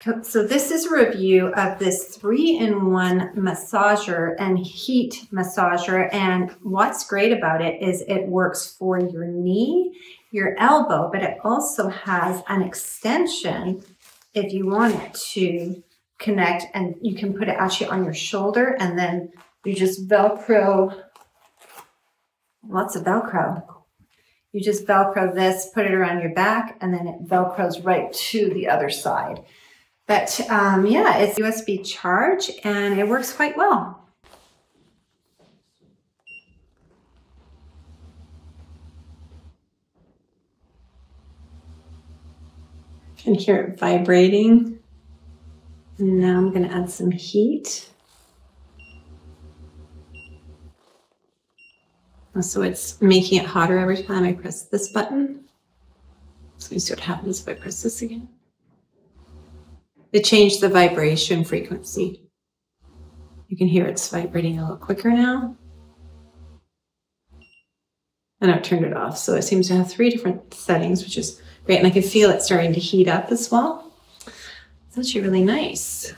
So this is a review of this three-in-one massager and heat massager. And what's great about it is it works for your knee, your elbow, but it also has an extension if you want it to connect and you can put it actually on your shoulder and then you just Velcro, lots of Velcro. You just Velcro this, put it around your back, and then it Velcros right to the other side. But um, yeah, it's USB charge and it works quite well. can hear it vibrating. And now I'm going to add some heat. So it's making it hotter every time I press this button. So me see what happens if I press this again. It changed the vibration frequency. You can hear it's vibrating a little quicker now. And I've turned it off. So it seems to have three different settings, which is great. And I can feel it starting to heat up as well. It's actually really nice.